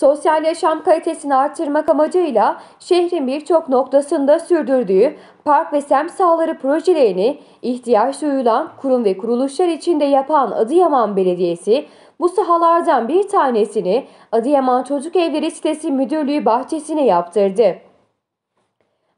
sosyal yaşam kalitesini artırmak amacıyla şehrin birçok noktasında sürdürdüğü park ve semt sahaları projelerini ihtiyaç duyulan kurum ve kuruluşlar içinde yapan Adıyaman Belediyesi, bu sahalardan bir tanesini Adıyaman Çocuk Evleri Sitesi Müdürlüğü bahçesine yaptırdı.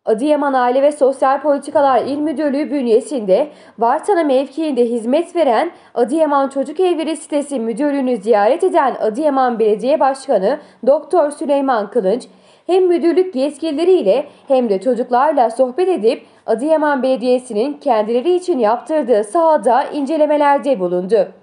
Adıyaman Aile ve Sosyal Politikalar İl Müdürlüğü bünyesinde Vartana mevkiinde hizmet veren Adıyaman Çocuk Evleri sitesi müdürlüğünü ziyaret eden Adıyaman Belediye Başkanı Doktor Süleyman Kılınç, hem müdürlük yetkilileriyle hem de çocuklarla sohbet edip Adıyaman Belediyesi'nin kendileri için yaptırdığı sahada incelemelerde bulundu.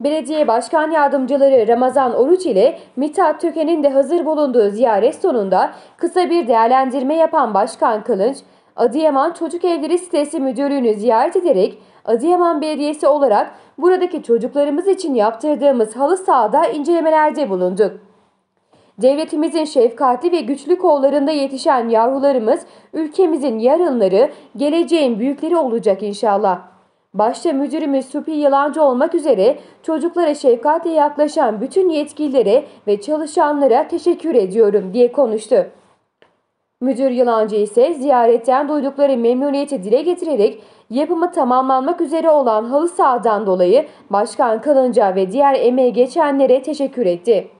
Belediye Başkan Yardımcıları Ramazan Oruç ile Mithat Töken'in de hazır bulunduğu ziyaret sonunda kısa bir değerlendirme yapan Başkan Kılınç, Adıyaman Çocuk Evleri Sitesi Müdürlüğü'nü ziyaret ederek Adıyaman Belediyesi olarak buradaki çocuklarımız için yaptırdığımız halı sahada incelemelerde bulunduk. Devletimizin şefkatli ve güçlü kollarında yetişen yavrularımız ülkemizin yarınları, geleceğin büyükleri olacak inşallah. Başta müdürümüz Supi Yılancı olmak üzere çocuklara şefkatle yaklaşan bütün yetkililere ve çalışanlara teşekkür ediyorum diye konuştu. Müdür Yılancı ise ziyaretten duydukları memnuniyeti dile getirerek yapımı tamamlanmak üzere olan halı sahadan dolayı Başkan Kalınca ve diğer emeği geçenlere teşekkür etti.